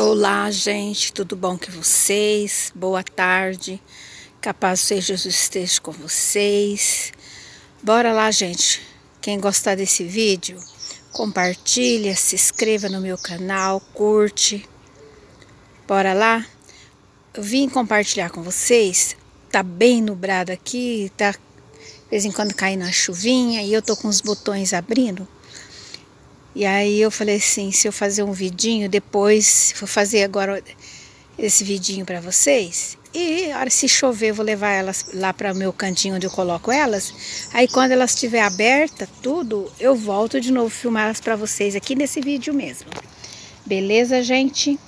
Olá, gente, tudo bom com vocês? Boa tarde, capaz seja Jesus esteja com vocês. Bora lá, gente. Quem gostar desse vídeo, compartilha, se inscreva no meu canal, curte. Bora lá? Eu vim compartilhar com vocês. Tá bem nublado aqui, tá de vez em quando caindo a chuvinha e eu tô com os botões abrindo e aí eu falei assim, se eu fazer um vidinho depois, vou fazer agora esse vidinho para vocês. E hora se chover, eu vou levar elas lá para o meu cantinho onde eu coloco elas. Aí quando elas estiver aberta, tudo, eu volto de novo filmar elas para vocês aqui nesse vídeo mesmo. Beleza, gente?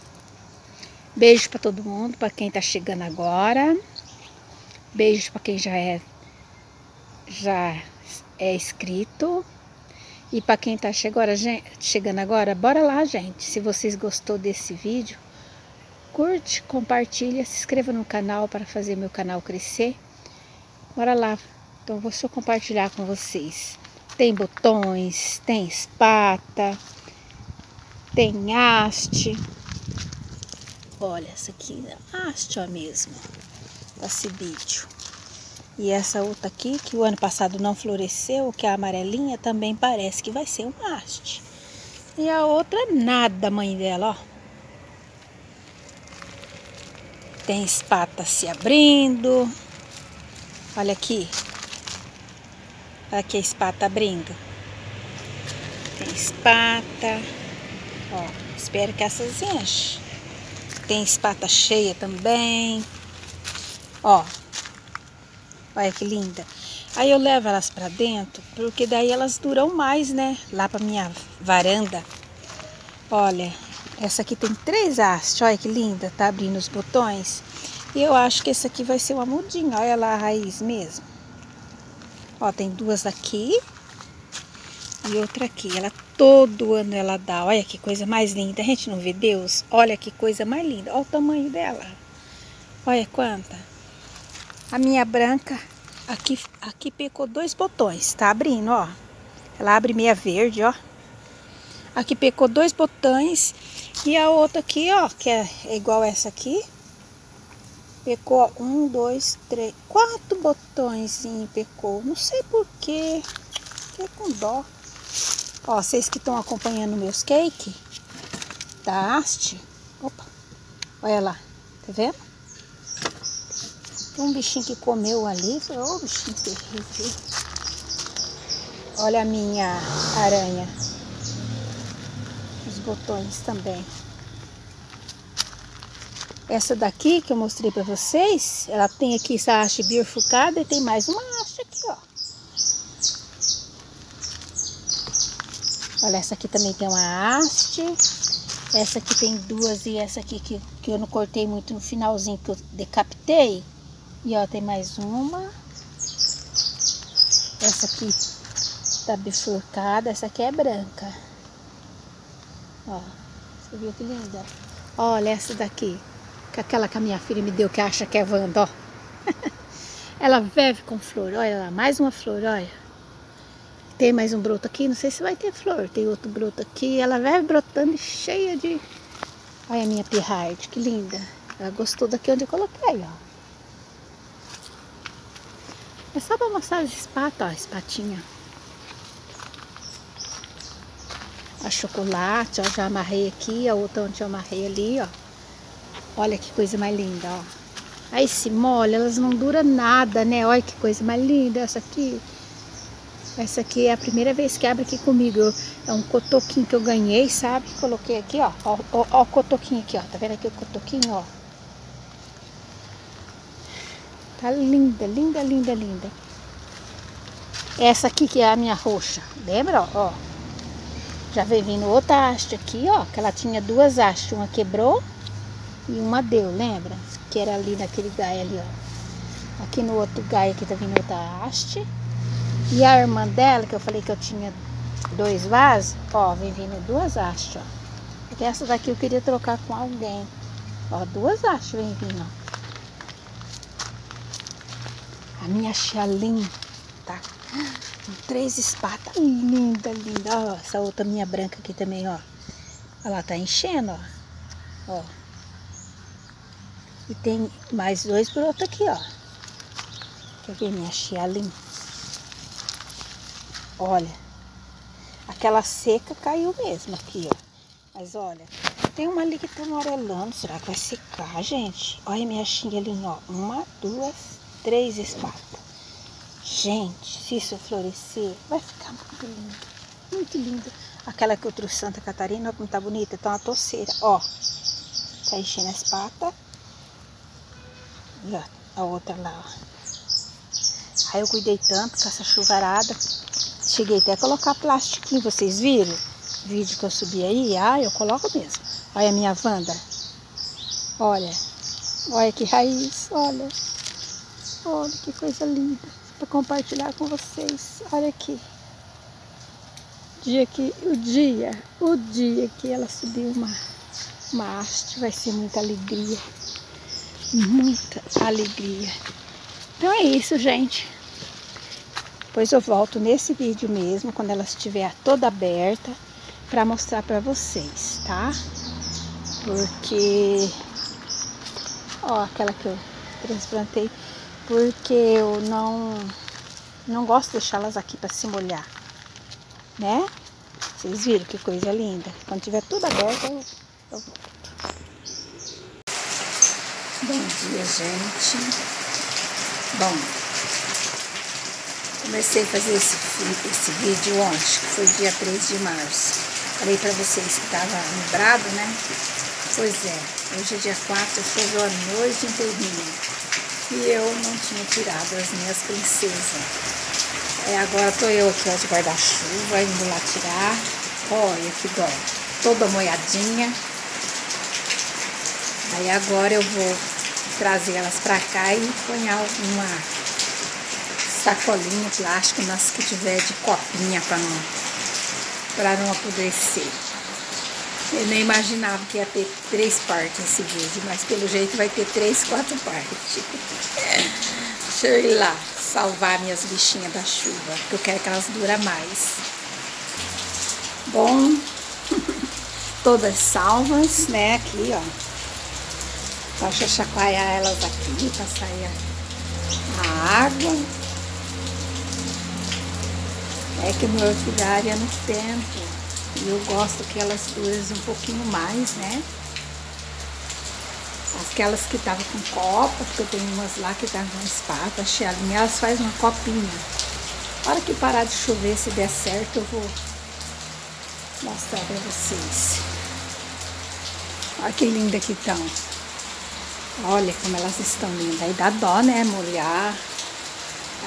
Beijo para todo mundo, para quem tá chegando agora. Beijo para quem já é já é inscrito. E para quem está chegando agora, bora lá, gente. Se vocês gostou desse vídeo, curte, compartilha, se inscreva no canal para fazer meu canal crescer. Bora lá. Então vou só compartilhar com vocês. Tem botões, tem espata, tem haste. Olha, essa aqui é haste ó mesmo. Esse vídeo. E essa outra aqui, que o ano passado não floresceu, que é a amarelinha, também parece que vai ser um haste. E a outra nada, mãe dela, ó. Tem espata se abrindo. Olha aqui. Olha aqui a espata abrindo. Tem espata. Ó, espero que essas enchem. Tem espata cheia também. Ó, Olha que linda. Aí eu levo elas para dentro, porque daí elas duram mais, né? Lá para minha varanda. Olha, essa aqui tem três hastes. Olha que linda, tá abrindo os botões. E eu acho que essa aqui vai ser uma mudinha. Olha lá a raiz mesmo. Ó, tem duas aqui e outra aqui. Ela todo ano ela dá. Olha que coisa mais linda. A gente não vê Deus? Olha que coisa mais linda. Olha o tamanho dela. Olha quanta. A minha branca, aqui, aqui pecou dois botões, tá abrindo, ó. Ela abre meia verde, ó. Aqui pecou dois botões e a outra aqui, ó, que é igual essa aqui. Pecou um, dois, três, quatro botões pecou. Não sei porquê. Fiquei com dó. Ó, vocês que estão acompanhando meus cake da haste. Opa, olha lá, tá vendo? Um bichinho que comeu ali. Falei, ô oh, bichinho terrível. Olha a minha aranha. Os botões também. Essa daqui que eu mostrei para vocês, ela tem aqui essa haste bifurcada e tem mais uma haste aqui, ó. Olha, essa aqui também tem uma haste. Essa aqui tem duas e essa aqui que, que eu não cortei muito no finalzinho que eu decapitei. E ó, tem mais uma. Essa aqui tá bifurcada, essa aqui é branca. Ó, você viu que linda? Olha essa daqui, que aquela que a minha filha me deu que acha que é Wanda, ó. Ela vive com flor, olha lá, mais uma flor, olha. Tem mais um broto aqui, não sei se vai ter flor, tem outro broto aqui. Ela vive brotando cheia de... Olha a minha pirrard, que linda. Ela gostou daqui onde eu coloquei, ó. É só para mostrar as espatas, ó, espatinha. A chocolate, ó, já amarrei aqui, a outra onde eu amarrei ali, ó. Olha que coisa mais linda, ó. Aí se molha, elas não duram nada, né? Olha que coisa mais linda essa aqui. Essa aqui é a primeira vez que abre aqui comigo. é um cotoquinho que eu ganhei, sabe? Coloquei aqui, ó. Ó, ó, ó o cotoquinho aqui, ó. Tá vendo aqui o cotoquinho, ó? Tá linda, linda, linda, linda. Essa aqui que é a minha roxa. Lembra, ó? Já veio vindo outra haste aqui, ó. Que ela tinha duas hastes. Uma quebrou e uma deu, lembra? Que era ali naquele gai ali, ó. Aqui no outro gai aqui tá vindo outra haste. E a irmã dela, que eu falei que eu tinha dois vasos, ó, vem vindo duas hastes, ó. Porque essa daqui eu queria trocar com alguém. Ó, duas hastes vem vindo, ó. Minha Xalim, tá? Com três espadas. Linda, linda. Ó, essa outra minha branca aqui também, ó. Ela tá enchendo, ó. Ó. E tem mais dois brotos aqui, ó. Quer ver minha chialinha? Olha. Aquela seca caiu mesmo aqui, ó. Mas olha, tem uma ali que tá amarelando. Será que vai secar, gente? Olha minha chialinha, ó. Uma, duas, três espadas. Gente, se isso florescer, vai ficar muito lindo. Muito lindo. Aquela que eu trouxe Santa Catarina, olha como tá bonita. Tá uma toceira, ó. Tá enchendo as patas. E ó, a outra lá, ó. Aí eu cuidei tanto com essa chuvarada. Cheguei até a colocar plastiquinho, vocês viram? Vídeo que eu subi aí, ah, eu coloco mesmo. Olha a minha Wanda. Olha, olha que raiz, olha. Olha que coisa linda para compartilhar com vocês. Olha aqui. Dia que, o dia, o dia que ela subiu uma, uma haste vai ser muita alegria. Muita alegria. Então é isso, gente. Depois eu volto nesse vídeo mesmo, quando ela estiver toda aberta, para mostrar para vocês, tá? Porque, ó, aquela que eu transplantei, porque eu não, não gosto de deixá-las aqui para se molhar, né? Vocês viram que coisa linda? Quando tiver tudo aberto, eu, eu volto. Bom dia, gente. Bom, comecei a fazer esse, esse vídeo ontem, que foi dia 3 de março. Falei para vocês que estava nublado, né? Pois é, hoje é dia 4, choveu a noite inteirinha e eu não tinha tirado as minhas princesas. É, agora tô eu aqui ó, de guarda-chuva, indo lá tirar. Olha que dó, toda molhadinha. Aí agora eu vou trazer elas pra cá e ponhar uma sacolinha plástico nas que tiver de copinha para não, pra não apodrecer. Eu nem imaginava que ia ter três partes esse vídeo, mas pelo jeito vai ter três, quatro partes. Deixa eu ir lá salvar minhas bichinhas da chuva, porque eu quero que elas duram mais. Bom, todas salvas, né? Aqui, ó. Deixa eu chacoalhar elas aqui pra sair a água. É que o meu orquidária é no tempo. Eu gosto que elas duas um pouquinho mais, né? Aquelas que estavam com copa, porque eu tenho umas lá que estavam com espata, chialinha, elas fazem uma copinha. A hora que parar de chover, se der certo, eu vou mostrar pra vocês. Olha que linda que estão. Olha como elas estão lindas. Aí dá dó, né? Molhar.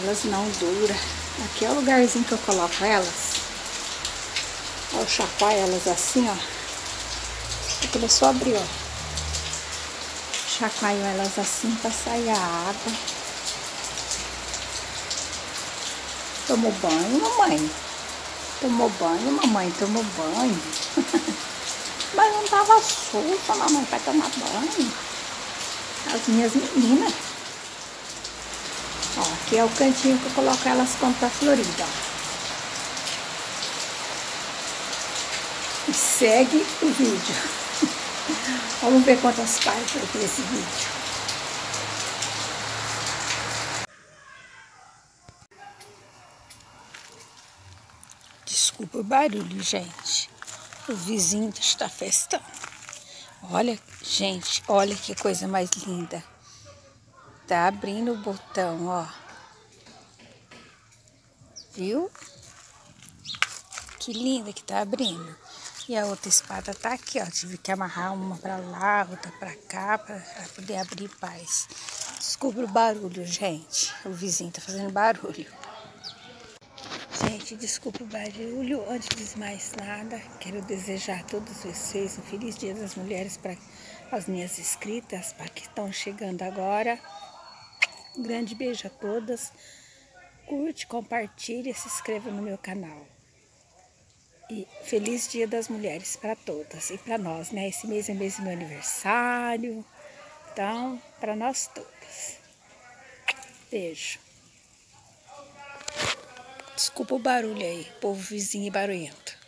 Elas não duram. Aqui é o lugarzinho que eu coloco elas. Eu chacoalho elas assim, ó. Começou a abrir, ó. Chacoalho elas assim pra sair a água. Tomou banho, mamãe? Tomou banho, mamãe? Tomou banho? Mas não tava suja, mamãe, pra tomar banho. As minhas meninas. Ó, aqui é o cantinho que eu coloco elas quando tá florida, ó. E segue o vídeo. Vamos ver quantas partes vai ter esse vídeo. Desculpa o barulho, gente. O vizinho está festando. Olha, gente, olha que coisa mais linda. Tá abrindo o botão, ó. Viu? Que linda que tá abrindo. E a outra espada tá aqui, ó. Tive que amarrar uma pra lá, outra pra cá, pra, pra poder abrir paz. Desculpa o barulho, gente. O vizinho tá fazendo barulho. Gente, desculpa o barulho. Antes de mais nada, quero desejar a todos vocês um feliz Dia das Mulheres para as minhas inscritas, para que estão chegando agora. Um grande beijo a todas. Curte, compartilhe e se inscreva no meu canal. E feliz Dia das Mulheres para todas e para nós, né? Esse mês é mês do meu aniversário. Então, para nós todas. Beijo. Desculpa o barulho aí, povo vizinho e barulhento.